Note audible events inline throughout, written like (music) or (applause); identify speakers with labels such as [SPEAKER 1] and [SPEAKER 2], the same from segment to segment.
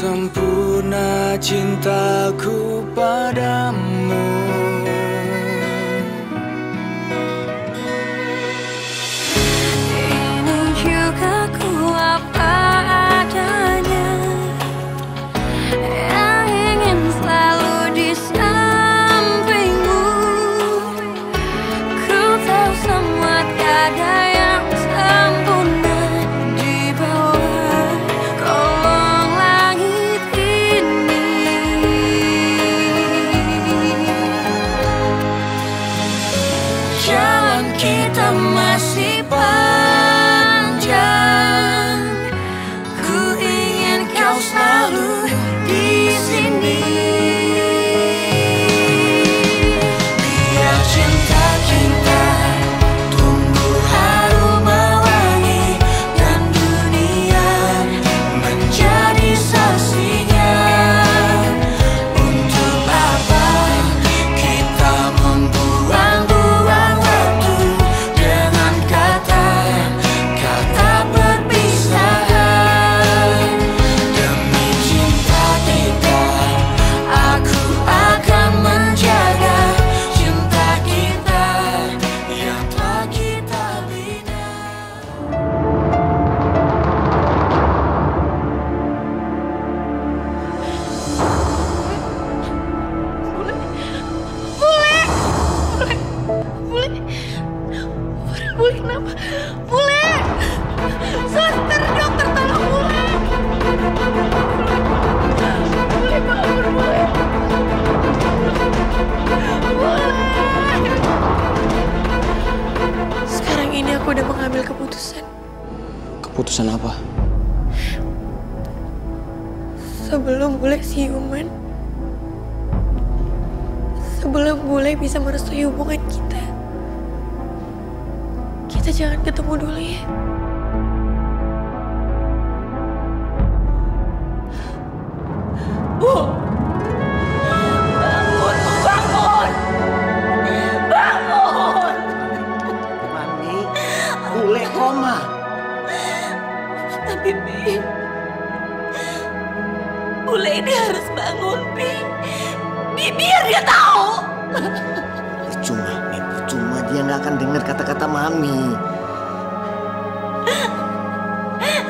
[SPEAKER 1] Sesempurna cintaku padamu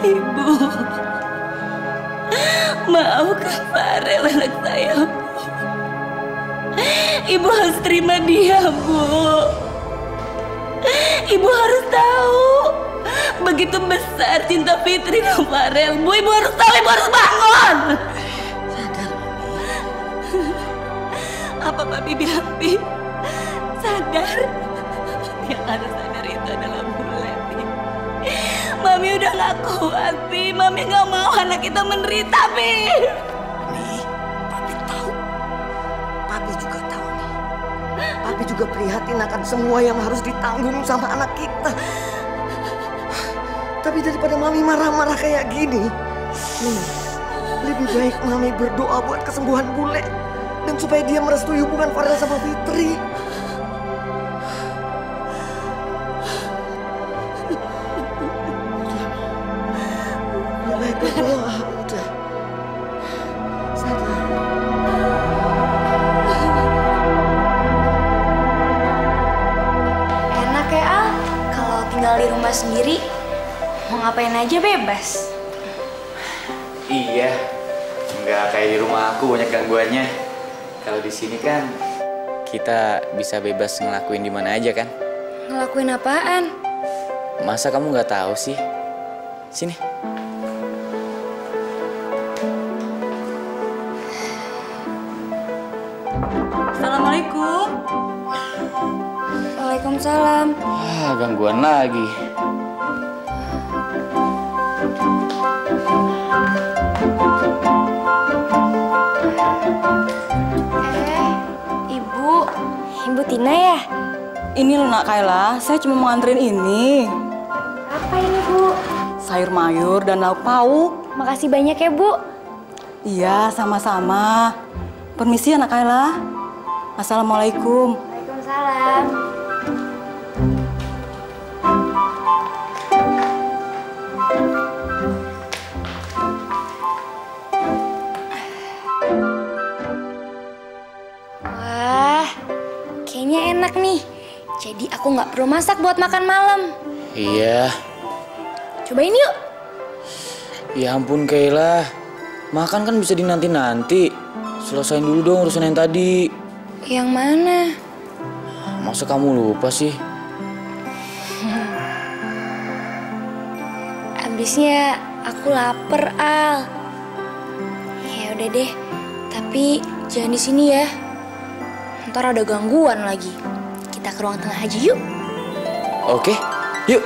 [SPEAKER 2] Ibu, maafkan Farel anak saya. Bu. Ibu harus terima dia, Bu. Ibu harus tahu begitu besar cinta Fitri dan Farel. Bu, ibu harus tahu, ibu harus bangun.
[SPEAKER 3] Sadar.
[SPEAKER 2] Apa Papi bilang, Pi? Sadar. Yang harus sadar Mami udah gak kuat, Pi. Mami gak mau anak kita menderita, Pi.
[SPEAKER 3] Mi, Papi tahu. Papi juga tahu, Mi. Papi juga prihatin akan semua yang harus ditanggung sama anak kita. Tapi daripada Mami marah-marah kayak gini, Mi, lebih baik Mami berdoa buat kesembuhan bule. Dan supaya dia merestui hubungan Farel sama Fitri.
[SPEAKER 4] Gangguannya. Kalau di sini kan kita bisa bebas ngelakuin di mana aja kan.
[SPEAKER 5] Ngelakuin apaan?
[SPEAKER 4] Masa kamu nggak tahu sih? Sini.
[SPEAKER 2] Assalamualaikum.
[SPEAKER 5] Waalaikumsalam.
[SPEAKER 4] Wah, gangguan lagi.
[SPEAKER 5] Ibu Tina ya?
[SPEAKER 6] Ini loh nak Kayla, saya cuma mau nganterin ini.
[SPEAKER 5] Apa ini Bu?
[SPEAKER 6] Sayur mayur dan lauk pauk.
[SPEAKER 5] Makasih banyak ya Bu.
[SPEAKER 6] Iya, sama-sama. Permisi anak Kayla. Assalamualaikum.
[SPEAKER 5] Nggak perlu masak buat makan malam.
[SPEAKER 4] Iya.
[SPEAKER 5] Cobain yuk.
[SPEAKER 4] Ya ampun Kayla. Makan kan bisa dinanti-nanti. Selesain dulu dong urusan yang tadi.
[SPEAKER 5] Yang mana?
[SPEAKER 4] Masa kamu lupa sih? (laughs)
[SPEAKER 5] Abisnya aku lapar, Al. Ya udah deh. Tapi jangan di sini ya. Ntar ada gangguan lagi. Kita ke ruang tengah aja yuk.
[SPEAKER 4] Oke, yuk.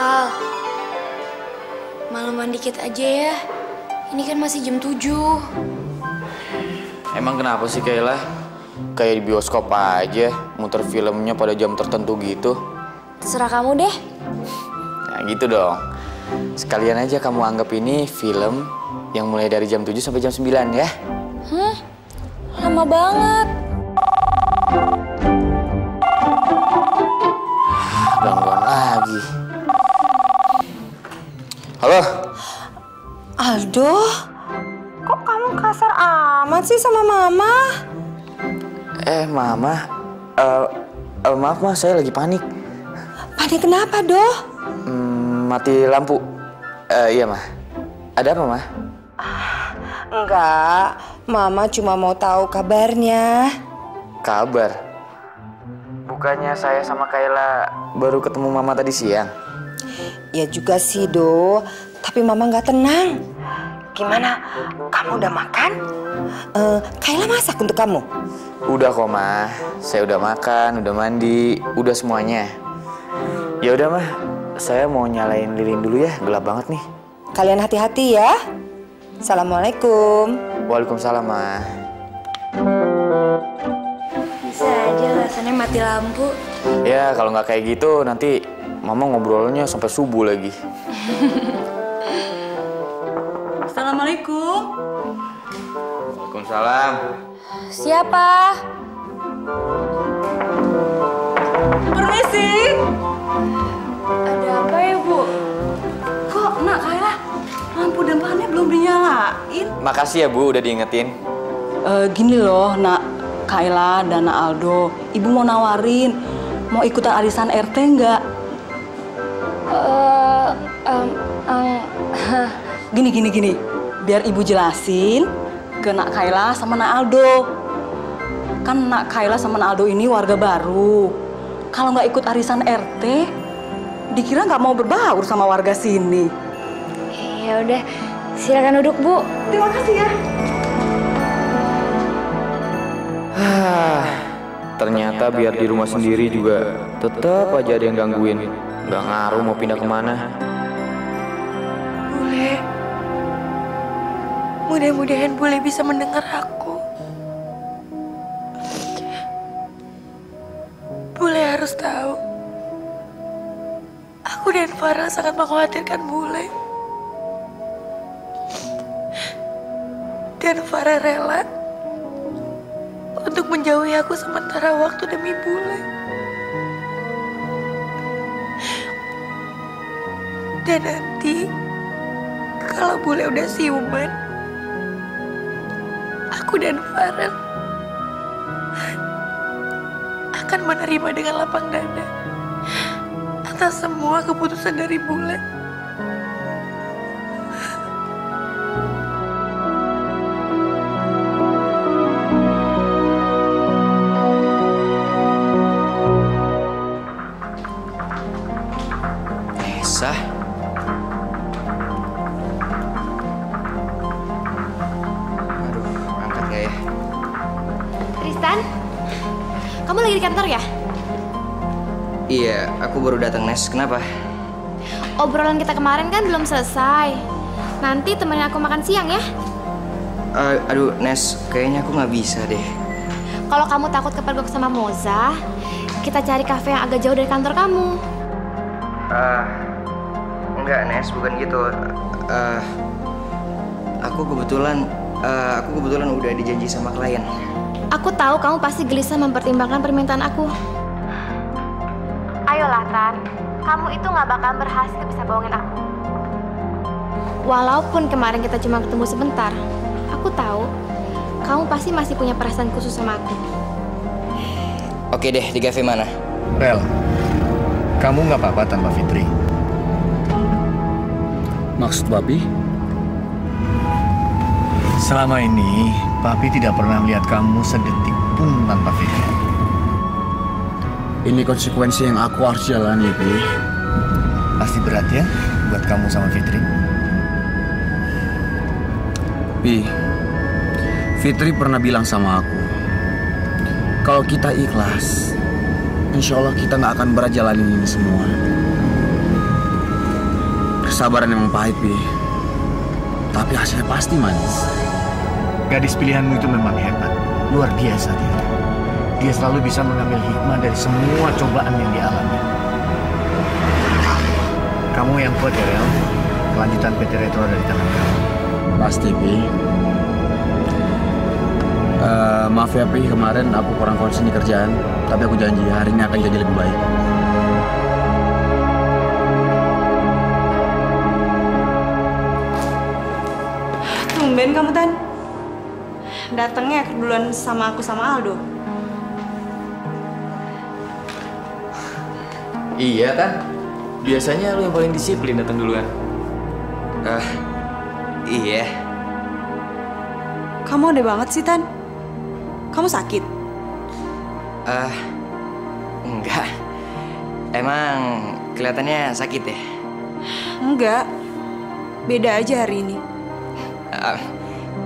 [SPEAKER 5] Al, malaman dikit aja ya. Ini kan masih jam 7.
[SPEAKER 4] Emang kenapa sih Kayla? Kayak di bioskop aja, muter filmnya pada jam tertentu gitu.
[SPEAKER 5] Terserah kamu deh.
[SPEAKER 4] Nah gitu dong. Sekalian aja kamu anggap ini film yang mulai dari jam 7 sampai jam 9 ya.
[SPEAKER 5] Hmm, lama banget.
[SPEAKER 4] Gangguan lagi. Halo,
[SPEAKER 6] Aldo, kok kamu kasar amat sih sama mama?
[SPEAKER 4] eh mama, eh eh, maaf mah saya lagi panik.
[SPEAKER 6] Panik kenapa, Doh?
[SPEAKER 4] Hmm, mati lampu. Eh iya mah. Ada apa mah?
[SPEAKER 6] Enggak, mama cuma mau tahu kabarnya.
[SPEAKER 4] Kabar. Bukannya saya sama Kayla baru ketemu mama tadi siang.
[SPEAKER 6] Ya juga sih, Do. Tapi mama nggak tenang. Gimana? Kamu udah makan? Eh, Kayla masak untuk kamu.
[SPEAKER 4] Udah kok mah, saya udah makan, udah mandi, udah semuanya. Ya udah mah, saya mau nyalain lilin dulu ya, gelap banget nih.
[SPEAKER 6] Kalian hati-hati ya. Assalamualaikum.
[SPEAKER 4] Waalaikumsalam mah.
[SPEAKER 5] Bisa aja rasanya mati lampu.
[SPEAKER 4] Ya kalau nggak kayak gitu nanti mama ngobrolnya sampai subuh lagi. (laughs)
[SPEAKER 6] Assalamualaikum.
[SPEAKER 4] Waalaikumsalam.
[SPEAKER 5] Siapa?
[SPEAKER 6] Permisi.
[SPEAKER 5] Ada apa ya, Bu?
[SPEAKER 6] Kok nak Kayla lampu depannya belum dinyalain?
[SPEAKER 4] Makasih ya bu udah diingetin.
[SPEAKER 6] Eh, gini loh, nak Kayla dan nak Aldo, ibu mau nawarin, mau ikutan arisan RT nggak?
[SPEAKER 5] Eh, em, em, (laughs)
[SPEAKER 6] Gini, gini, gini, biar ibu jelasin ke nak Kayla sama nak Aldo. Kan nak Kayla sama nak Aldo ini warga baru. Kalau nggak ikut arisan RT, dikira nggak mau berbaur sama warga sini.
[SPEAKER 5] ya udah, silakan duduk, Bu.
[SPEAKER 6] Terima kasih ya.
[SPEAKER 4] Hah, ternyata biar di rumah sendiri juga tetap aja ada yang gangguin. Nggak ngaruh mau pindah ke mana.
[SPEAKER 7] Bule, mudah-mudahan Bule bisa mendengar aku. Bule harus tahu, aku dan Farah sangat mengkhawatirkan Bule. Dan Farah rela untuk menjauhi aku sementara waktu demi Bule. Dan nanti kalau Bule udah siuman, aku dan Farel akan menerima dengan lapang dada atas semua keputusan dari Bule.
[SPEAKER 8] Nes. Kenapa?
[SPEAKER 5] Obrolan kita kemarin kan belum selesai. Nanti temenin aku makan siang ya.
[SPEAKER 8] Eh, aduh, Nes, kayaknya aku nggak bisa deh.
[SPEAKER 5] Kalau kamu takut kepergok sama Moza, kita cari kafe yang agak jauh dari kantor kamu.
[SPEAKER 8] Ah, enggak, Nes, bukan gitu. Eh, aku kebetulan, eh, aku kebetulan udah dijanji sama klien.
[SPEAKER 5] Aku tahu kamu pasti gelisah mempertimbangkan permintaan aku.
[SPEAKER 9] Kamu itu nggak bakal berhasil bisa bohongin aku. Walaupun kemarin kita cuma ketemu sebentar, aku tahu kamu pasti masih punya perasaan khusus sama aku.
[SPEAKER 8] Oke deh, di cafe mana?
[SPEAKER 3] Rel, kamu nggak apa-apa tanpa Fitri.
[SPEAKER 10] Maksud Papi?
[SPEAKER 3] Selama ini, Papi tidak pernah melihat kamu sedetik pun tanpa Fitri.
[SPEAKER 10] Ini konsekuensi yang aku harus jalani, Pi.
[SPEAKER 3] Pasti berat ya buat kamu sama Fitri.
[SPEAKER 10] Pi, Fitri pernah bilang sama aku, kalau kita ikhlas, insya Allah kita nggak akan berat jalanin ini semua. Kesabaran emang pahit, Pi. Tapi hasilnya pasti manis.
[SPEAKER 3] Gadis pilihanmu itu memang hebat, luar biasa dia. Dia selalu bisa mengambil hikmah dari semua cobaan yang dialami. Kamu yang kuat ya, Rel. Kelanjutan PT Retro dari tangan kamu.
[SPEAKER 10] Pasti, Pi. Eh, maaf ya, Pi. Kemarin aku kurang konsen di kerjaan. Tapi aku janji hari ini akan jadi lebih baik.
[SPEAKER 11] Tumben kamu Tan. Datangnya duluan sama aku sama Aldo.
[SPEAKER 4] Iya kan? Biasanya lu yang paling disiplin datang duluan.
[SPEAKER 8] Eh, iya.
[SPEAKER 11] Kamu aneh banget sih Tan. Kamu sakit?
[SPEAKER 8] Eh, enggak. Emang kelihatannya sakit ya?
[SPEAKER 11] Enggak. Beda aja hari ini.
[SPEAKER 8] Eh,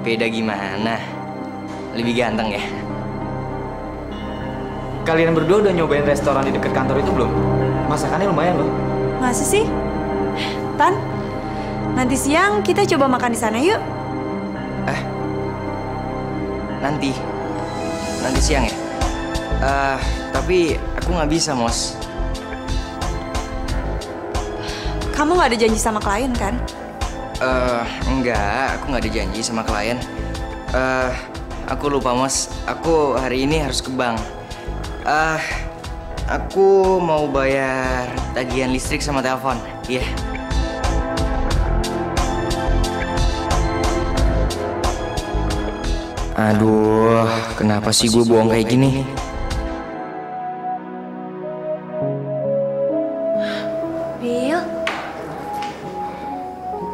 [SPEAKER 8] beda gimana? Lebih ganteng ya?
[SPEAKER 4] Kalian berdua udah nyobain restoran di dekat kantor itu belum? Masakannya lumayan loh.
[SPEAKER 11] Masa sih? Tan, nanti siang kita coba makan di sana yuk.
[SPEAKER 8] Eh, nanti. Nanti siang ya? Eh, tapi aku nggak bisa, Mos.
[SPEAKER 11] Kamu nggak ada janji sama klien kan?
[SPEAKER 8] Eh, enggak, aku nggak ada janji sama klien. Eh, aku lupa, Mos. Aku hari ini harus ke bank. Eh, aku mau bayar tagihan listrik sama telepon. Iya. Aduh, kenapa sih gue bohong kayak gini?
[SPEAKER 7] Bill,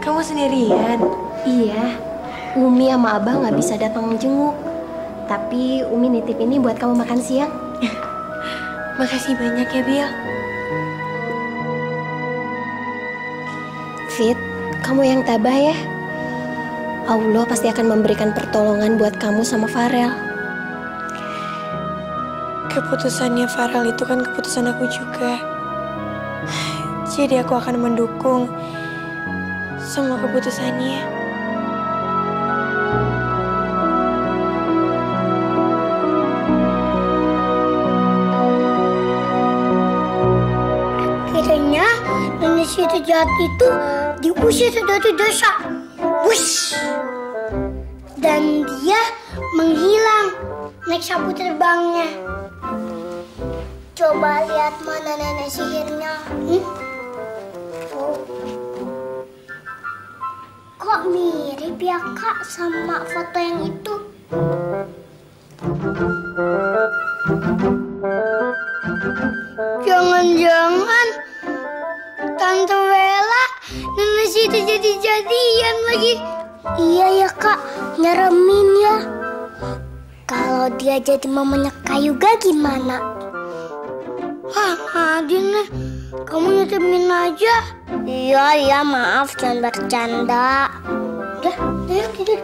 [SPEAKER 7] kamu sendirian?
[SPEAKER 9] Iya, Umi sama Abah nggak bisa datang jenguk. Tapi Umi nitip ini buat kamu makan siang.
[SPEAKER 7] Makasih banyak ya, Bill.
[SPEAKER 9] Fit, kamu yang tabah ya. Allah pasti akan memberikan pertolongan buat kamu sama Farel.
[SPEAKER 7] Keputusannya Farel itu kan keputusan aku juga. Jadi aku akan mendukung semua keputusannya.
[SPEAKER 12] Nenek situ jahat itu diusir dari desa. Wush! Dan dia menghilang naik sapu terbangnya. Coba lihat mana nenek sihirnya. Hmm? Oh. Kok mirip ya kak sama foto yang itu? Jangan-jangan Tante Wela nenek situ jadi-jadian lagi. Iya ya kak, nyeremin ya. Kalau dia jadi mamanya Kayuga gimana? Ah, Adin, kamu nyeremin aja. Iya, iya, maaf, jangan bercanda. Udah, ayo tidur.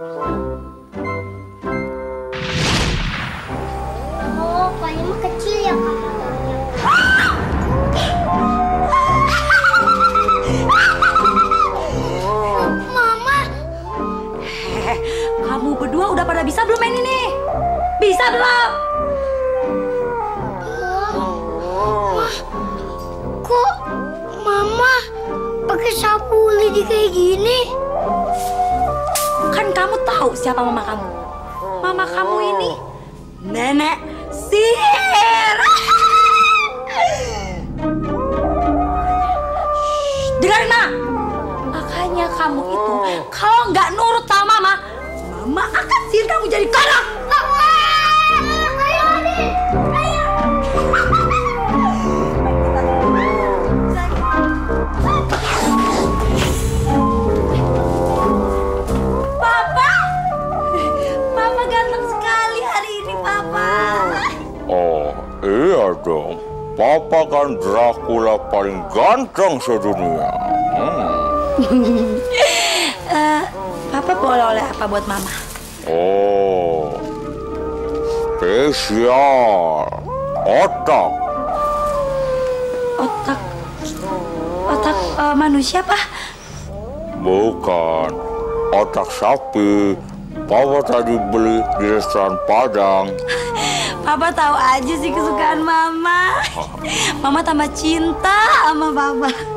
[SPEAKER 12] Oh, mah kecil
[SPEAKER 13] sedunia. Hmm. (laughs)
[SPEAKER 5] Eh, Papa boleh oleh apa buat Mama?
[SPEAKER 13] Oh, spesial. Otak.
[SPEAKER 5] Otak, otak eh, manusia, Pak?
[SPEAKER 13] Bukan. Otak sapi. Papa tadi beli di restoran Padang. (laughs)
[SPEAKER 5] Papa tahu aja sih kesukaan Mama. (laughs) Mama tambah cinta sama Papa.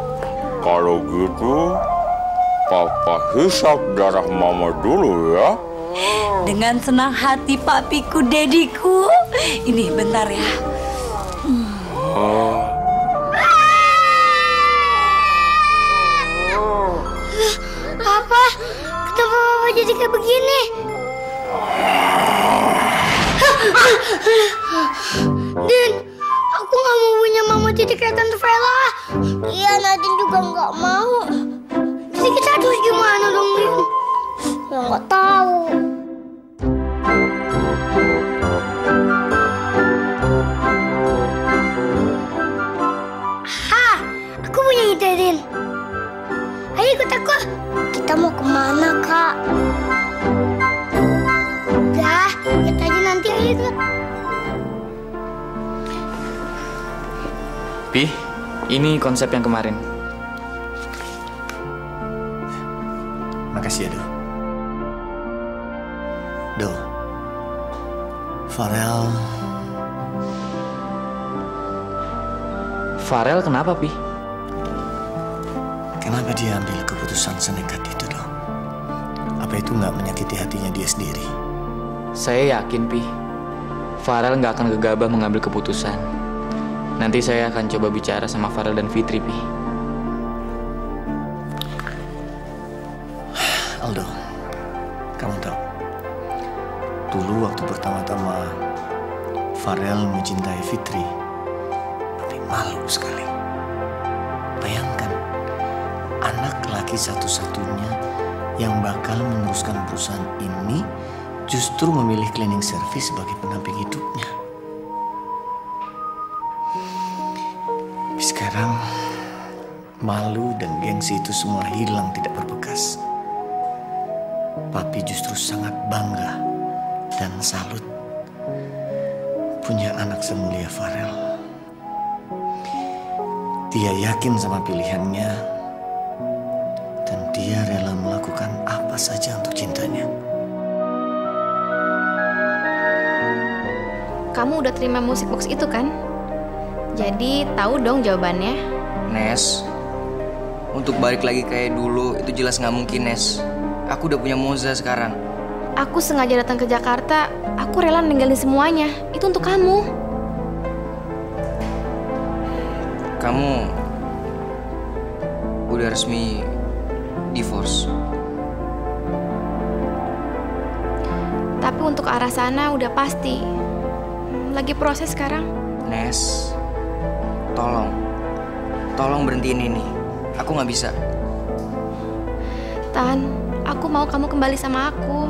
[SPEAKER 13] Kalau gitu, Papa hisap darah Mama dulu ya.
[SPEAKER 5] Dengan senang hati papiku, dediku. Ini bentar ya.
[SPEAKER 13] Ah,
[SPEAKER 12] Papa, kenapa Papa jadi kayak begini? Din, aku nggak mau punya mama jadi kayak Tante Vela. Iya, Nadine juga nggak mau. Jadi kita harus gimana dong, Din? Ya nggak tahu. Hah, aku punya ide, Din. Ayo ikut aku. Kita mau ke mana,
[SPEAKER 4] Kak? Ini konsep yang kemarin.
[SPEAKER 3] Makasih ya, Do. Do. Farel,
[SPEAKER 4] Farel kenapa, Pi?
[SPEAKER 3] kenapa dia ambil keputusan senekat itu, Do? Apa itu nggak menyakiti hatinya dia sendiri?
[SPEAKER 4] Saya yakin, Pi. Farel nggak akan gegabah mengambil keputusan. Nanti saya akan coba bicara sama Farel dan Fitri, Pi. (sighs)
[SPEAKER 3] Aldo, kamu tahu, dulu waktu pertama-tama Farel mencintai Fitri, tapi malu sekali. Bayangkan, anak laki satu-satunya yang bakal meneruskan perusahaan ini justru memilih cleaning service sebagai pendamping hidupnya. Malu dan gengsi itu semua hilang tidak berbekas. Papi justru sangat bangga dan salut punya anak semulia Farel. Dia yakin sama pilihannya dan dia rela melakukan apa saja untuk cintanya.
[SPEAKER 14] Kamu udah terima musik box itu kan? Jadi tahu dong jawabannya.
[SPEAKER 8] Nes, untuk balik lagi kayak dulu itu jelas nggak mungkin, Nes. Aku udah punya Moza sekarang.
[SPEAKER 14] Aku sengaja datang ke Jakarta. Aku rela ninggalin semuanya. Itu untuk kamu.
[SPEAKER 8] Kamu udah resmi divorce.
[SPEAKER 14] Tapi untuk arah sana udah pasti. Lagi proses sekarang.
[SPEAKER 8] Nes, tolong, tolong berhentiin ini. Aku nggak bisa.
[SPEAKER 14] Tan, aku mau kamu kembali sama aku.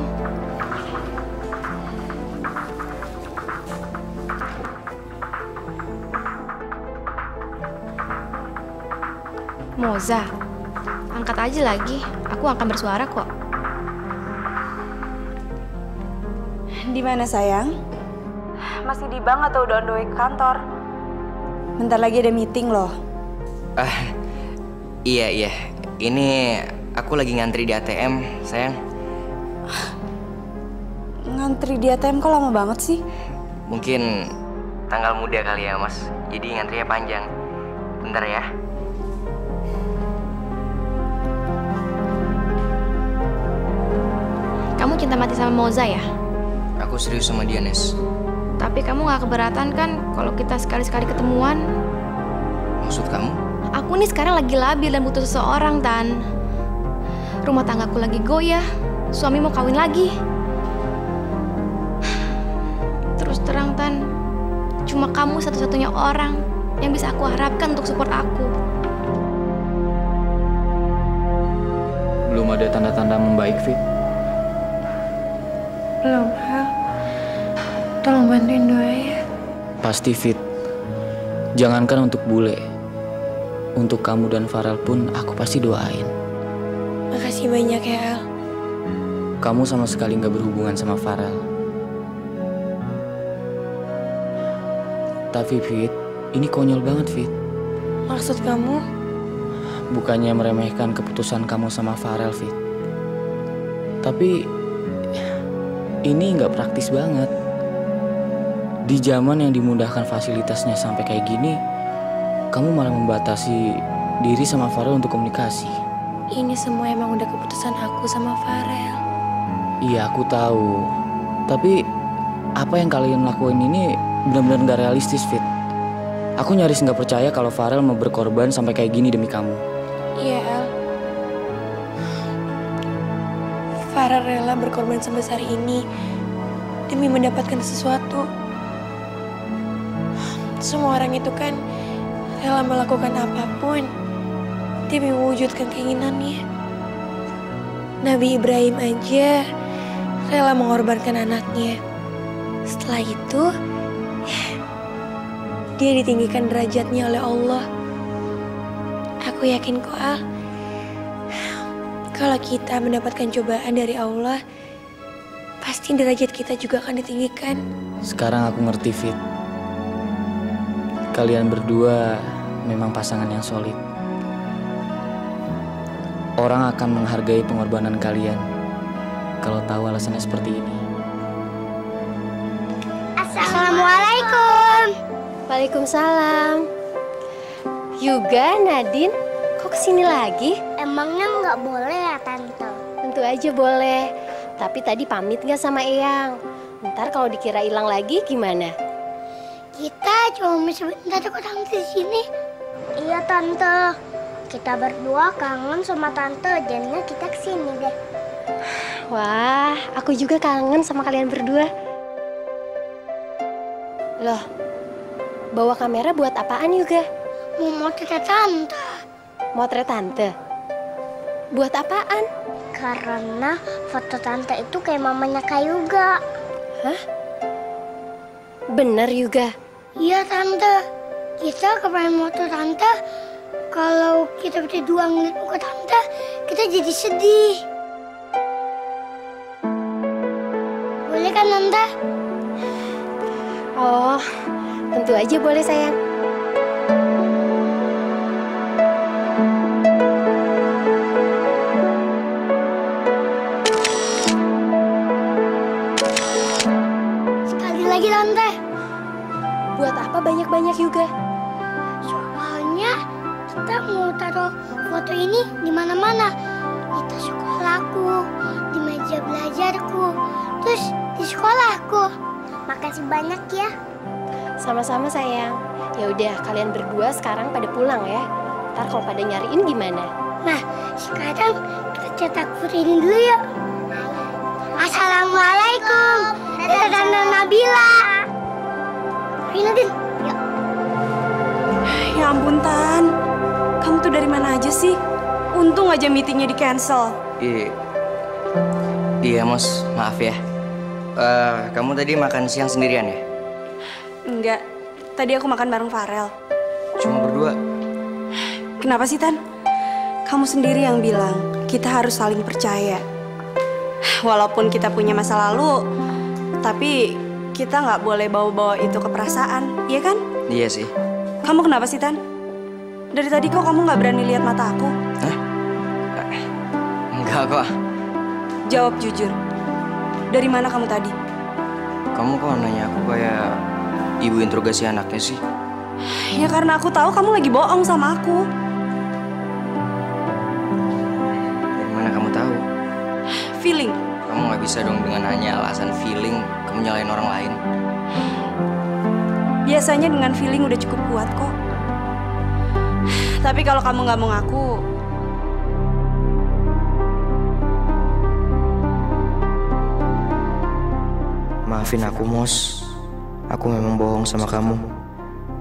[SPEAKER 14] Moza, angkat aja lagi. Aku akan bersuara kok.
[SPEAKER 11] Di mana sayang? Masih di bank atau udah on the way ke kantor? Bentar lagi ada meeting loh.
[SPEAKER 8] Ah, iya iya. Ini aku lagi ngantri di ATM, sayang.
[SPEAKER 11] Ngantri di ATM kok lama banget sih?
[SPEAKER 8] Mungkin tanggal muda kali ya, Mas. Jadi ngantrinya panjang. Bentar ya.
[SPEAKER 14] Kamu cinta mati sama Moza ya?
[SPEAKER 8] Aku serius sama dia, Nes.
[SPEAKER 14] Tapi kamu gak keberatan kan kalau kita sekali-sekali ketemuan?
[SPEAKER 8] Maksud kamu?
[SPEAKER 14] Aku nih sekarang lagi labil dan butuh seseorang, Tan. Rumah tanggaku lagi goyah, suami mau kawin lagi. Terus terang, Tan, cuma kamu satu-satunya orang yang bisa aku harapkan untuk support aku.
[SPEAKER 4] Belum ada tanda-tanda membaik, Fit.
[SPEAKER 14] Belum, Hal. Tolong bantuin doa ya.
[SPEAKER 4] Pasti Fit. Jangankan untuk bule. Untuk kamu dan Farel pun aku pasti doain.
[SPEAKER 5] Makasih banyak ya, Al.
[SPEAKER 4] Kamu sama sekali nggak berhubungan sama Farel. Tapi Fit, ini konyol banget Fit.
[SPEAKER 5] Maksud kamu?
[SPEAKER 4] Bukannya meremehkan keputusan kamu sama Farel Fit. Tapi ini nggak praktis banget. Di zaman yang dimudahkan fasilitasnya sampai kayak gini, kamu malah membatasi diri sama Farel untuk komunikasi.
[SPEAKER 5] Ini semua emang udah keputusan aku sama Farel.
[SPEAKER 4] Iya aku tahu. Tapi apa yang kalian lakuin ini benar-benar nggak realistis Fit. Aku nyaris nggak percaya kalau Farel mau berkorban sampai kayak gini demi kamu.
[SPEAKER 5] Iya, Al. Farel rela berkorban sebesar ini demi mendapatkan sesuatu. Semua orang itu kan rela melakukan apa pun demi mewujudkan keinginannya. Nabi Ibrahim aja rela mengorbankan anaknya. Setelah itu, dia ditinggikan derajatnya oleh Allah. Aku yakin kok Al, kalau kita mendapatkan cobaan dari Allah, pasti derajat kita juga akan ditinggikan.
[SPEAKER 4] Sekarang aku ngerti Fit. Kalian berdua memang pasangan yang solid. Orang akan menghargai pengorbanan kalian kalau tahu alasannya seperti ini.
[SPEAKER 12] Assalamualaikum.
[SPEAKER 9] Waalaikumsalam. Yuga, Nadine, kok ke sini lagi?
[SPEAKER 12] Emangnya nggak boleh ya tante?
[SPEAKER 9] Tentu aja boleh. Tapi tadi pamit nggak sama Eyang? Ntar kalau dikira hilang lagi gimana?
[SPEAKER 12] Kita cuma sebentar kok tante di sini. Iya tante. Kita berdua kangen sama tante, jadinya kita ke sini deh.
[SPEAKER 9] Wah, aku juga kangen sama kalian berdua. Loh, bawa kamera buat apaan juga?
[SPEAKER 12] Mau motret tante.
[SPEAKER 9] Motret tante? Buat apaan?
[SPEAKER 12] Karena foto tante itu kayak mamanya Kak Yuga.
[SPEAKER 9] Hah? Bener juga?
[SPEAKER 12] Iya tante. Kita kepengen foto tante. Kalau kita berdua ngeliat muka tante, kita jadi sedih. Boleh kan tante?
[SPEAKER 9] Oh, tentu aja boleh sayang.
[SPEAKER 12] Sekali lagi tante.
[SPEAKER 9] Buat apa banyak-banyak juga?
[SPEAKER 12] Soalnya kita mau taruh foto ini di mana-mana. Di tas sekolahku, di meja belajarku, terus di sekolahku. Makasih banyak ya.
[SPEAKER 9] Sama-sama sayang. Ya udah, kalian berdua sekarang pada pulang ya. Ntar kalau pada nyariin gimana?
[SPEAKER 12] Nah, sekarang kita cetak foto ini dulu yuk. Assalamualaikum. Dadah Nabila. Ayo Nadine, yuk.
[SPEAKER 11] Ya ampun Tan, kamu tuh dari mana aja sih? Untung aja meetingnya di cancel.
[SPEAKER 8] Iya. Iya, Mos. Maaf ya. Eh, kamu tadi makan siang sendirian ya?
[SPEAKER 11] Enggak, tadi aku makan bareng Farel.
[SPEAKER 8] Cuma berdua.
[SPEAKER 11] Kenapa sih Tan? Kamu sendiri yang bilang kita harus saling percaya. Walaupun kita punya masa lalu, tapi kita nggak boleh bawa-bawa itu ke perasaan, iya kan?
[SPEAKER 8] Iya sih.
[SPEAKER 11] Kamu kenapa sih Tan? Dari tadi kok kamu nggak berani lihat mata aku?
[SPEAKER 8] Enggak kok.
[SPEAKER 11] Jawab jujur. Dari mana kamu tadi?
[SPEAKER 8] Kamu kok nanya aku kayak ibu interogasi anaknya sih?
[SPEAKER 11] Ya karena aku tahu kamu lagi bohong sama aku.
[SPEAKER 8] Dari mana kamu tahu?
[SPEAKER 11] Feeling.
[SPEAKER 8] Kamu nggak bisa dong dengan hanya alasan feeling kamu nyalain orang lain.
[SPEAKER 11] Biasanya dengan feeling udah cukup kuat kok. Tapi kalau kamu nggak mau ngaku,
[SPEAKER 8] Maafin aku, Mos. Aku memang bohong sama kamu.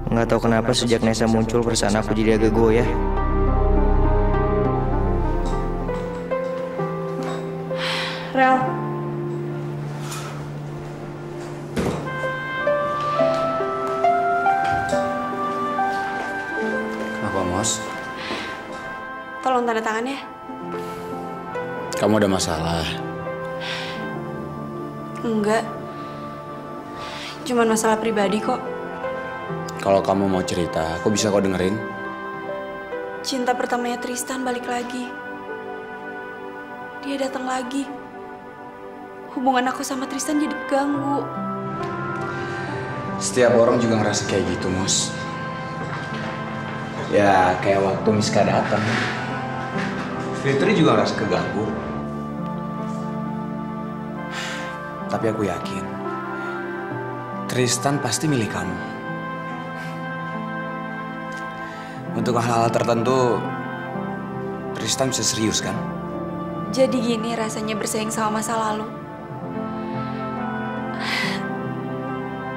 [SPEAKER 8] Nggak tahu kenapa sejak Nesa muncul perasaan aku jadi agak goyah.
[SPEAKER 11] Rel, tanda tangannya.
[SPEAKER 10] Kamu ada masalah?
[SPEAKER 11] Enggak. Cuman masalah pribadi kok.
[SPEAKER 10] Kalau kamu mau cerita, aku bisa kok dengerin.
[SPEAKER 11] Cinta pertamanya Tristan balik lagi. Dia datang lagi. Hubungan aku sama Tristan jadi ganggu.
[SPEAKER 10] Setiap orang juga ngerasa kayak gitu, Mos. Ya, kayak waktu Miska datang. Fitri juga ngerasa keganggu. Tapi aku yakin, Tristan pasti milik kamu. Untuk hal-hal tertentu, Tristan bisa serius kan?
[SPEAKER 11] Jadi gini rasanya bersaing sama masa lalu.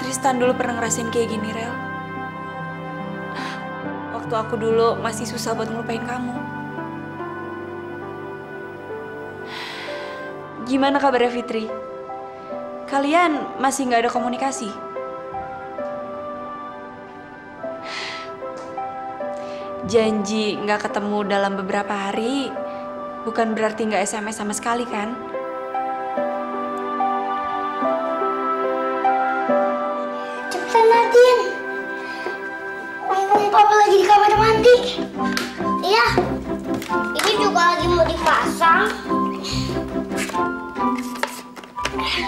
[SPEAKER 11] Tristan dulu pernah ngerasain kayak gini, Rel. Waktu aku dulu masih susah buat ngelupain kamu. Gimana kabarnya Fitri? Kalian masih nggak ada komunikasi? Janji nggak ketemu dalam beberapa hari, bukan berarti nggak SMS sama sekali kan?
[SPEAKER 12] Cepetan Nadine. Mumpung papa lagi di kamar mandi. Iya. Ini juga lagi mau dipasang. Nah,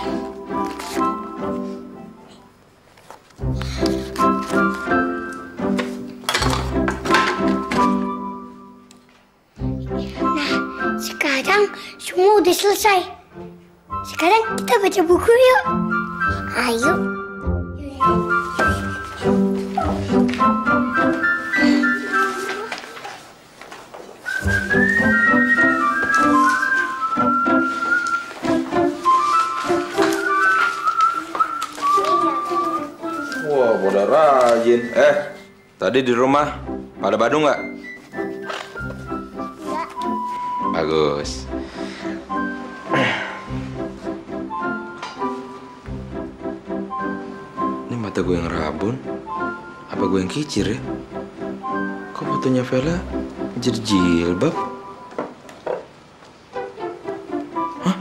[SPEAKER 12] sekarang semua udah selesai. Sekarang kita baca buku yuk. Ayo.
[SPEAKER 15] Wah, rajin. Eh, tadi di rumah pada Badung nggak? Bagus. Ini mata gue yang rabun, apa gue yang kicir ya? Kok fotonya Vela jadi jilbab? Hah?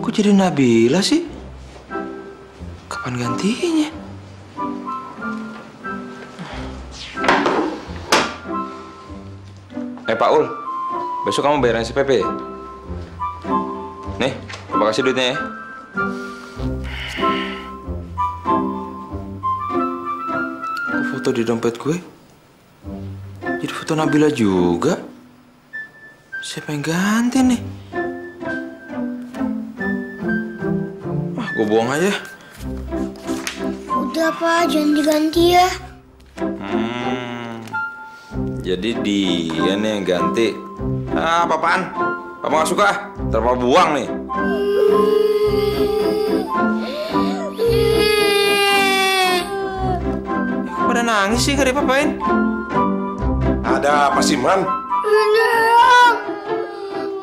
[SPEAKER 15] Kok jadi Nabila sih? Kapan gantinya? Eh Pak Ul, besok kamu bayaran SPP ya? Nih, terima kasih duitnya ya. Kok foto di dompet gue? Jadi foto Nabila juga? Siapa yang ganti nih? Ah, gue buang aja.
[SPEAKER 12] Udah pak, jangan diganti ya.
[SPEAKER 15] Jadi dia nih yang ganti. Ah, apaan? Papa nggak suka? Ntar papa buang nih. Pada nangis sih gak dipapain?
[SPEAKER 16] Ada apa sih, Man?
[SPEAKER 12] Beneran.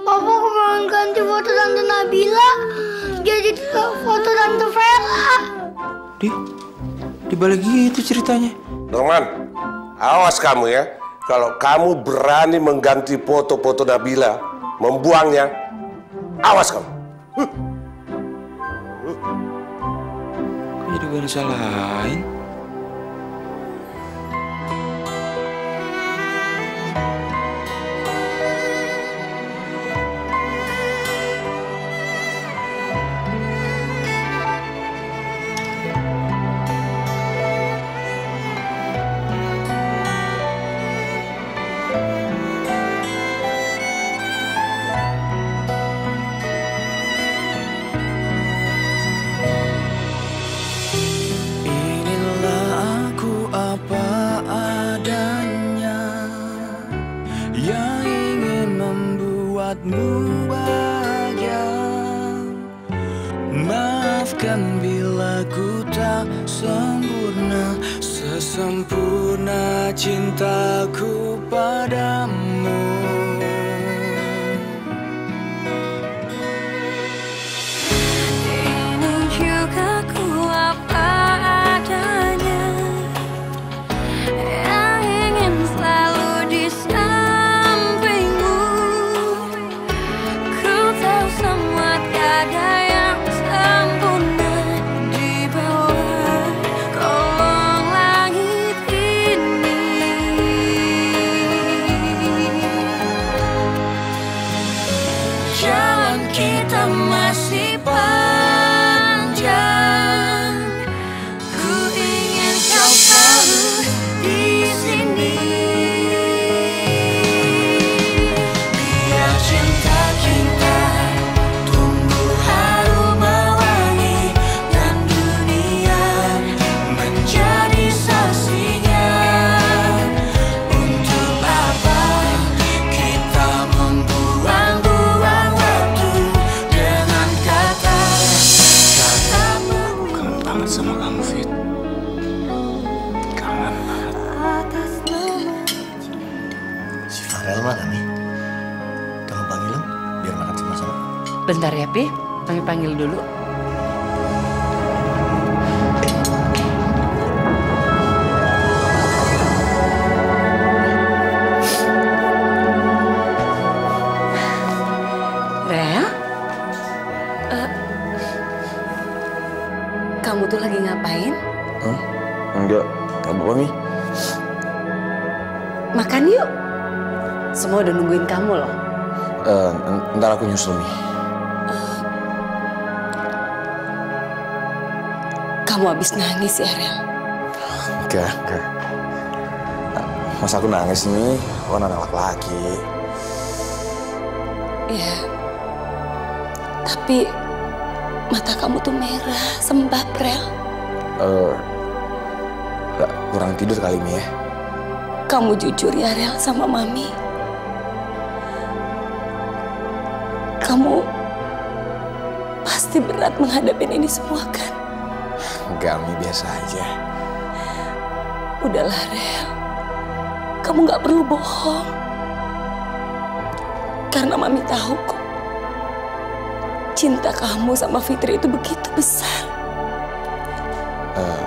[SPEAKER 12] Papa kemarin ganti foto Tante Nabila jadi foto Tante Vela.
[SPEAKER 15] Di, di balik gitu ceritanya.
[SPEAKER 16] Norman, awas kamu ya. Kalau kamu berani mengganti foto-foto Nabila, membuangnya, awas kamu.
[SPEAKER 15] Kok jadi gue salahin?
[SPEAKER 17] Bentar ya, Pi. Kami panggil dulu.
[SPEAKER 2] Rel? Eh, kamu tuh lagi ngapain?
[SPEAKER 10] Oh, enggak. Enggak apa-apa, Mi.
[SPEAKER 2] Makan yuk. Semua udah nungguin kamu loh.
[SPEAKER 10] Eh, n- ntar aku nyusul, Mi.
[SPEAKER 2] Kamu habis nangis ya, Rel?
[SPEAKER 10] Enggak, enggak. Masa aku nangis nih? Aku anak laki.
[SPEAKER 2] Iya. Tapi mata kamu tuh merah, sembab, Rel.
[SPEAKER 10] Eh, nggak, kurang tidur kali, Mi ya.
[SPEAKER 2] Kamu jujur ya, Rel, sama Mami. Kamu pasti berat menghadapi ini semua, kan?
[SPEAKER 10] Enggak, Mi, biasa aja.
[SPEAKER 2] Udahlah, Rel. Kamu nggak perlu bohong. Karena Mami tahu kok. Cinta kamu sama Fitri itu begitu besar.
[SPEAKER 10] Eh,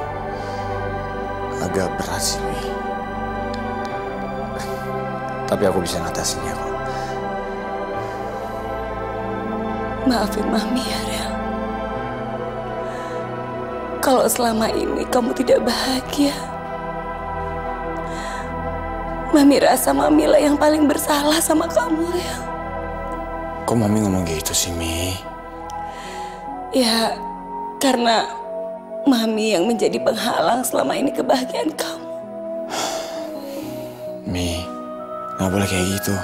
[SPEAKER 10] agak berat sih, Mi. Tapi aku bisa ngatasinnya kok.
[SPEAKER 2] Maafin Mami ya, Rel. Kalau selama ini kamu tidak bahagia. Mami rasa Mami lah yang paling bersalah sama kamu, Rel.
[SPEAKER 10] Kok Mami ngomong gitu sih, Mi?
[SPEAKER 2] Ya, karena Mami yang menjadi penghalang selama ini kebahagiaan kamu. (sighs)
[SPEAKER 10] Mi, nggak boleh kayak gitu.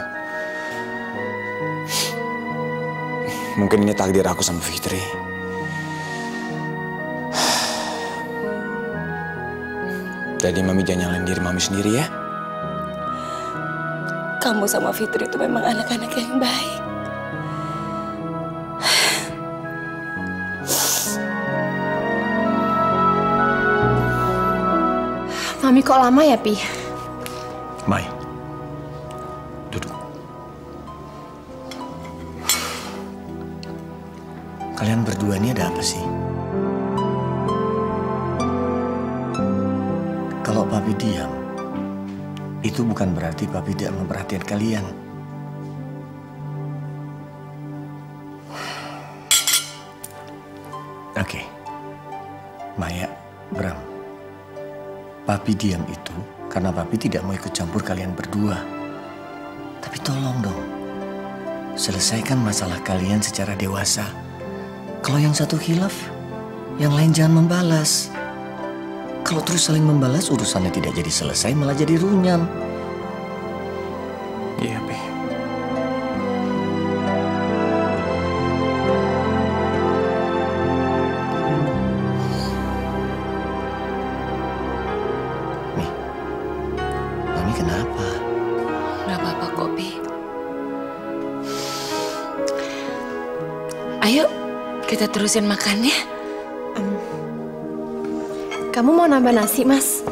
[SPEAKER 10] (sighs) Mungkin ini takdir aku sama Fitri. Jadi Mami jangan nyalain diri Mami sendiri ya.
[SPEAKER 2] Kamu sama Fitri itu memang anak-anak yang baik.
[SPEAKER 9] Mami kok lama ya, Pi?
[SPEAKER 3] Mai, duduk. Kalian berdua ini ada apa sih? Papi diam, itu bukan berarti papi tidak memperhatikan kalian. Oke, Maya, Bram. Papi diam itu karena papi tidak mau ikut campur kalian berdua. Tapi tolong dong, selesaikan masalah kalian secara dewasa. Kalau yang satu hilaf, yang lain jangan membalas. Kalau terus saling membalas, urusannya tidak jadi selesai, malah jadi runyam.
[SPEAKER 18] Iya, Pi.
[SPEAKER 3] Mami kenapa?
[SPEAKER 2] Gak apa-apa kok, Pi.
[SPEAKER 17] Ayo, kita terusin makannya.
[SPEAKER 14] Nambah nasi, Mas?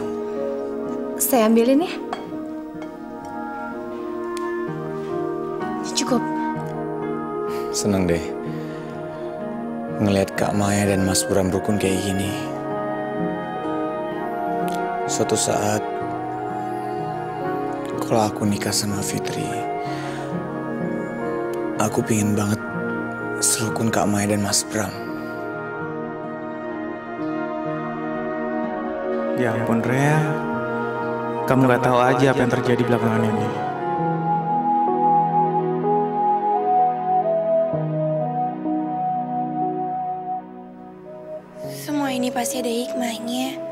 [SPEAKER 14] Saya ambilin ya.
[SPEAKER 10] Cukup. Seneng deh. Ngelihat Kak Maya dan Mas Bram rukun kayak gini. Suatu saat, kalau aku nikah sama Fitri, aku pingin banget serukun Kak Maya dan Mas Bram.
[SPEAKER 18] Ya ampun Rea, kamu gak tahu aja apa yang terjadi belakangan ini.
[SPEAKER 7] Semua ini pasti ada hikmahnya.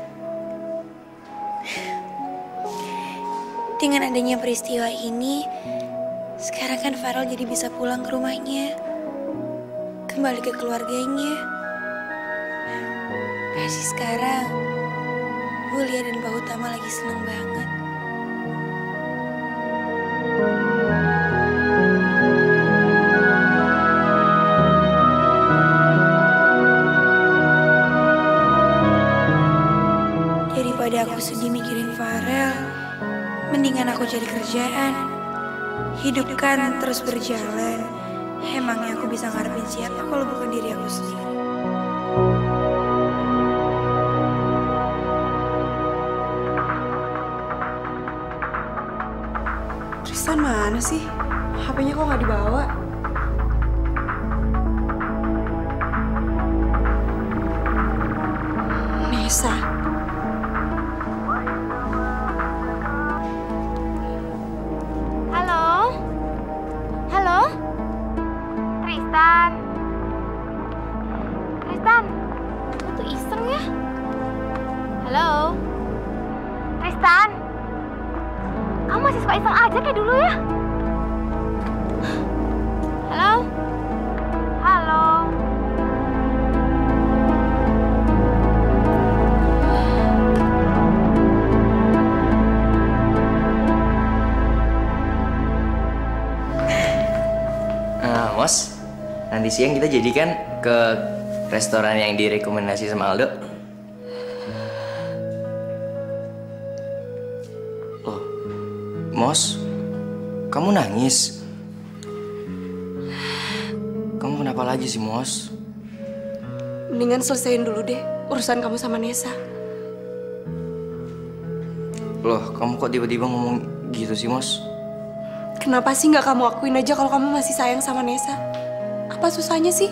[SPEAKER 7] Dengan adanya peristiwa ini, sekarang kan Farel jadi bisa pulang ke rumahnya. Kembali ke keluarganya. Pasti sekarang, Bulia dan Pak Utama lagi seneng banget. Daripada aku sedih mikirin Farel, mendingan aku cari kerjaan. Hidup kan terus berjalan. Emangnya aku bisa ngarepin siapa kalau bukan diri aku sendiri?
[SPEAKER 11] Mana sih? HP-nya kok nggak dibawa? Nesa.
[SPEAKER 14] Halo? Halo? Tristan? Tristan? Lu tuh iseng ya? Halo? Tristan? Kamu masih suka iseng aja kayak dulu ya?
[SPEAKER 8] Nanti siang kita jadikan ke restoran yang direkomendasi sama Aldo. Loh, Mos, kamu nangis? Kamu kenapa lagi sih, Mos?
[SPEAKER 11] Mendingan selesaiin dulu deh urusan kamu sama Nesa.
[SPEAKER 8] Loh, kamu kok tiba-tiba ngomong gitu sih, Mos?
[SPEAKER 11] Kenapa sih nggak kamu akuin aja kalau kamu masih sayang sama Nesa? Apa susahnya sih?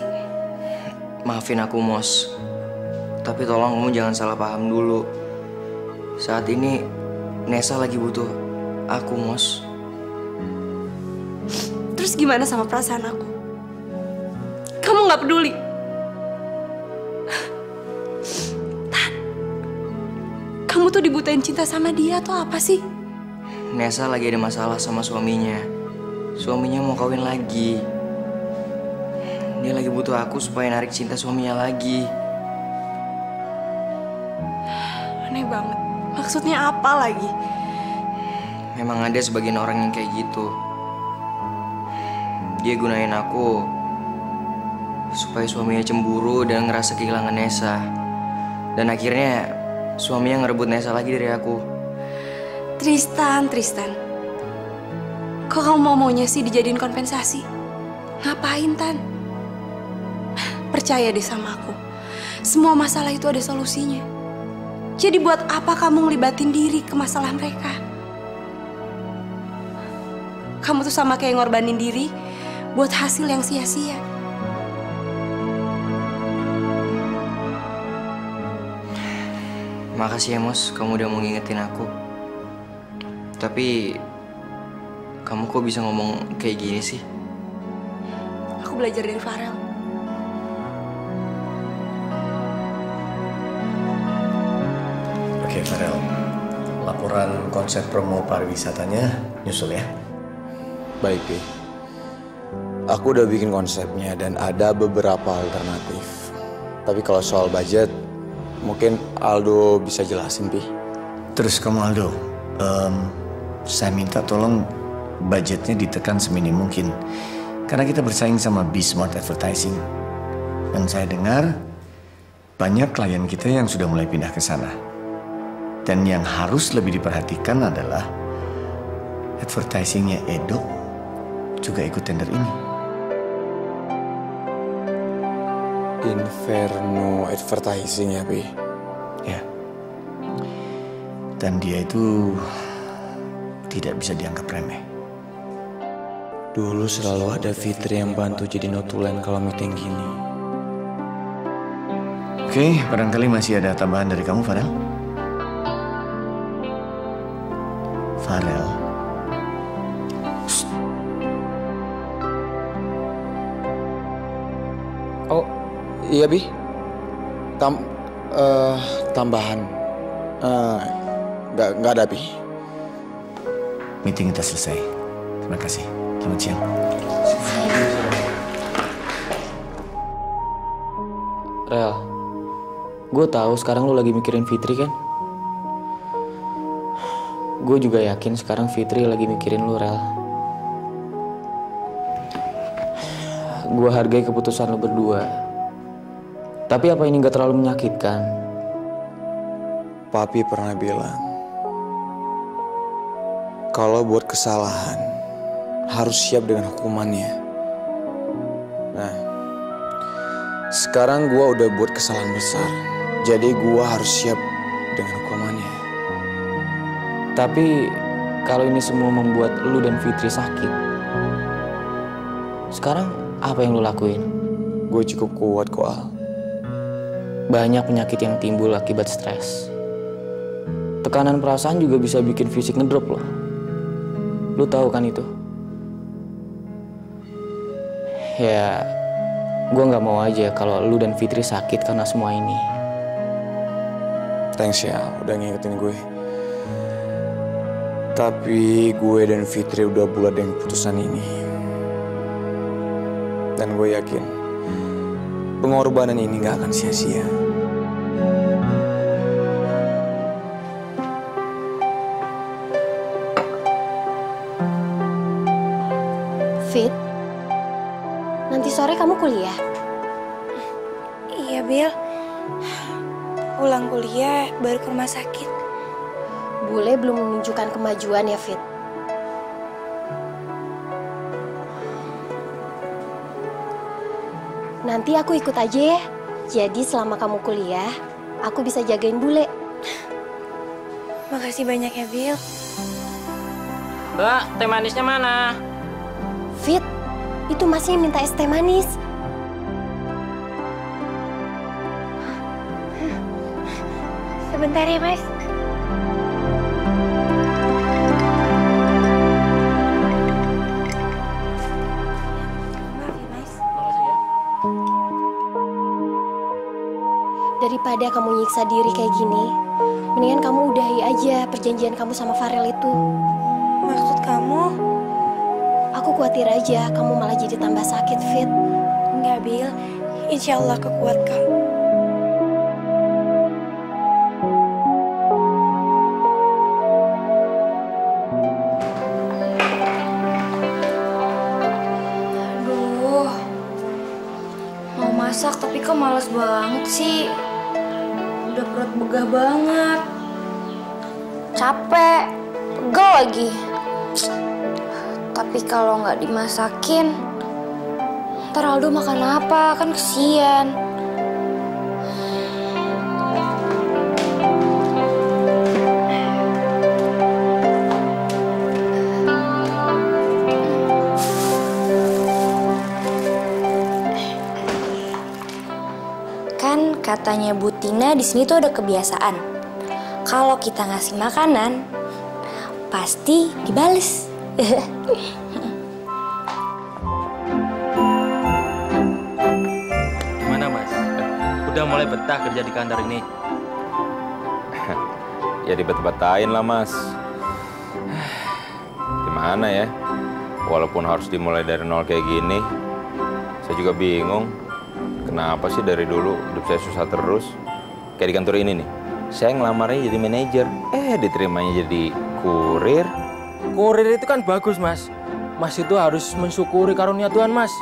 [SPEAKER 8] Maafin aku, Mos. Tapi tolong kamu jangan salah paham dulu. Saat ini, Nesa lagi butuh aku, Mos.
[SPEAKER 11] Terus gimana sama perasaan aku? Kamu nggak peduli? Tan, kamu tuh dibutain cinta sama dia atau apa sih?
[SPEAKER 8] Nesa lagi ada masalah sama suaminya. Suaminya mau kawin lagi. Dia lagi butuh aku supaya narik cinta suaminya lagi.
[SPEAKER 11] Aneh banget. Maksudnya apa lagi?
[SPEAKER 8] Memang ada sebagian orang yang kayak gitu. Dia gunain aku supaya suaminya cemburu dan ngerasa kehilangan Nesa. Dan akhirnya suaminya ngerebut Nesa lagi dari aku.
[SPEAKER 11] Tristan, Tristan. Kok kamu mau maunya sih dijadiin kompensasi? Ngapain, Tan? Percaya deh sama aku. Semua masalah itu ada solusinya. Jadi buat apa kamu ngelibatin diri ke masalah mereka? Kamu tuh sama kayak ngorbanin diri buat hasil yang sia-sia.
[SPEAKER 8] Makasih ya, Mos. Kamu udah mau ngingetin aku. Tapi kamu kok bisa ngomong kayak gini sih?
[SPEAKER 11] Aku belajar dari Farel.
[SPEAKER 3] Oke, Farel. Laporan konsep promo pariwisatanya nyusul ya.
[SPEAKER 10] Baik, Pi. Aku udah bikin konsepnya dan ada beberapa alternatif. Tapi kalau soal budget, mungkin Aldo bisa jelasin, Pi.
[SPEAKER 3] Terus kamu Aldo, em, saya minta tolong budgetnya ditekan seminim mungkin. Karena kita bersaing sama B Smart Advertising. Dan saya dengar banyak klien kita yang sudah mulai pindah ke sana. Dan yang harus lebih diperhatikan adalah advertisingnya Edo juga ikut tender ini.
[SPEAKER 10] Inferno Advertising ya, Bi?
[SPEAKER 3] Ya. Dan dia itu tidak bisa dianggap remeh.
[SPEAKER 10] Dulu selalu ada Fitri yang bantu jadi notulen kalau meeting gini.
[SPEAKER 3] Oke, barangkali masih ada tambahan dari kamu, Farel? Farel.
[SPEAKER 10] Oh, iya Bi. Tam, eh, tambahan. Eh, nggak nggak ada Bi.
[SPEAKER 3] Meeting kita selesai. Terima kasih. Selamat siang.
[SPEAKER 4] Rel, gue tahu sekarang lu lagi mikirin Fitri kan? Gue juga yakin sekarang Fitri lagi mikirin lu, Rel. Gue hargai keputusan lu berdua. Tapi apa ini gak terlalu menyakitkan?
[SPEAKER 10] Papi pernah bilang, kalau buat kesalahan harus siap dengan hukumannya. Nah, sekarang gua udah buat kesalahan besar, jadi gua harus siap dengan hukumannya.
[SPEAKER 4] Tapi kalau ini semua membuat lu dan Fitri sakit, sekarang apa yang lu lakuin?
[SPEAKER 10] Gue cukup kuat kok, Al.
[SPEAKER 4] Banyak penyakit yang timbul akibat stres. Tekanan perasaan juga bisa bikin fisik ngedrop loh. Lu tahu kan itu? Ya, gue nggak mau aja kalau lu dan Fitri sakit karena semua ini.
[SPEAKER 10] Thanks ya, udah ngingetin gue. Tapi gue dan Fitri udah bulat dengan keputusan ini. Dan gue yakin pengorbanan ini gak akan sia-sia.
[SPEAKER 9] Fit, nanti sore kamu kuliah.
[SPEAKER 5] Iya, Bil. Pulang kuliah baru ke rumah sakit.
[SPEAKER 9] Belum menunjukkan kemajuan ya, Fit. Nanti aku ikut aja ya. Jadi selama kamu kuliah, aku bisa jagain bule.
[SPEAKER 5] Makasih banyak ya, Bil.
[SPEAKER 4] Mbak, teh manisnya mana?
[SPEAKER 9] Fit, itu masnya minta es teh manis.
[SPEAKER 12] Sebentar ya, Mas.
[SPEAKER 9] Daripada kamu nyiksa diri kayak gini, mendingan kamu udahi aja perjanjian kamu sama Farel itu.
[SPEAKER 5] Maksud kamu?
[SPEAKER 9] Aku khawatir aja kamu malah jadi tambah sakit, Fit.
[SPEAKER 5] Enggak, Bil. Insya Allah kekuat kak. Begah banget. Capek. Pegel lagi. Tapi kalau nggak dimasakin, ntar Aldo makan apa? Kan kesian. Kan katanya Bu Tina di sini tuh ada kebiasaan. Kalau kita ngasih makanan, pasti dibales.
[SPEAKER 4] Gimana mas? Udah mulai betah kerja di kantor ini? (laughs)
[SPEAKER 19] Ya dibet-betain lah mas. Gimana ya? Walaupun harus dimulai dari nol kayak gini, saya juga bingung. Kenapa sih dari dulu hidup saya susah terus? Kayak di kantor ini nih, saya ngelamarnya jadi manajer, eh diterimanya jadi kurir.
[SPEAKER 4] Kurir itu kan bagus mas. Mas itu harus mensyukuri karunia Tuhan mas.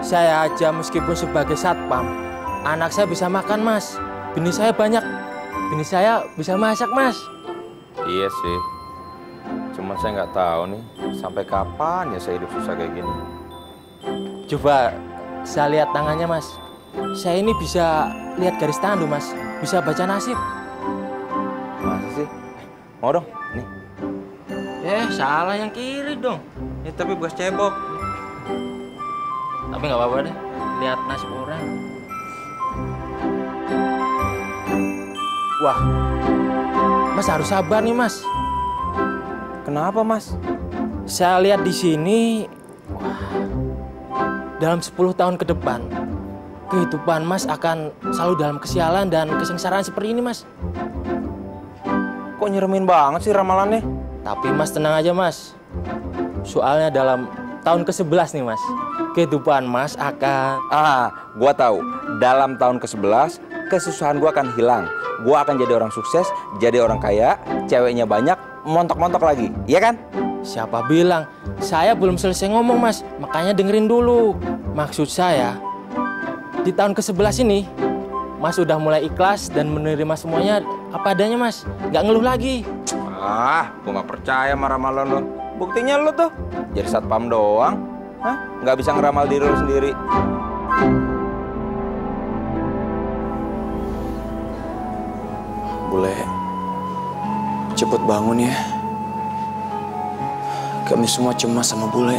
[SPEAKER 20] Saya aja meskipun sebagai satpam, anak saya bisa makan mas. Bini saya banyak, bini saya bisa masak mas.
[SPEAKER 19] Iya sih. Cuma saya nggak tahu nih sampai kapan ya saya hidup susah kayak gini.
[SPEAKER 20] Coba saya lihat tangannya mas. Saya ini bisa lihat garis tangan tuh mas. Bisa baca nasib.
[SPEAKER 19] Masa sih? Mau dong? Nih.
[SPEAKER 20] Eh salah yang kiri dong.
[SPEAKER 19] Ini tapi bekas cebok.
[SPEAKER 20] Tapi nggak apa-apa deh. Lihat nasib orang. Wah, Mas harus sabar nih Mas.
[SPEAKER 19] Kenapa Mas?
[SPEAKER 20] Saya lihat di sini, wah, dalam 10 tahun ke depan, kehidupan Mas akan selalu dalam kesialan dan kesengsaraan seperti ini Mas.
[SPEAKER 19] Kok nyeremin banget sih ramalannya?
[SPEAKER 20] Tapi Mas tenang aja Mas. Soalnya dalam tahun ke-11 nih Mas, kehidupan Mas akan...
[SPEAKER 19] Ah, gua tahu. Dalam tahun ke-11, kesusahan gua akan hilang. Gua akan jadi orang sukses, jadi orang kaya, ceweknya banyak, montok-montok lagi. Iya kan?
[SPEAKER 20] Siapa bilang? Saya belum selesai ngomong mas, makanya dengerin dulu. Maksud saya, di tahun ke-11 ini, mas udah mulai ikhlas dan menerima semuanya apa adanya mas. Nggak ngeluh lagi.
[SPEAKER 19] Ah, gua nggak percaya sama ramalan lo. Buktinya lo tuh jadi satpam doang. Hah? Nggak bisa ngeramal diri lo sendiri.
[SPEAKER 10] Bule, cepet bangun ya. Kami semua cemas sama bule.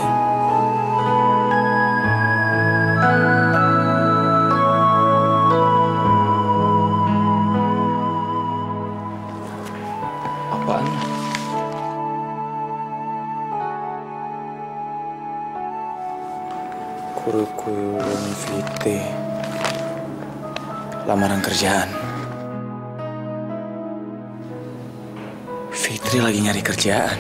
[SPEAKER 10] Kurikulum vitae. Lamaran kerjaan. Fitri lagi nyari kerjaan.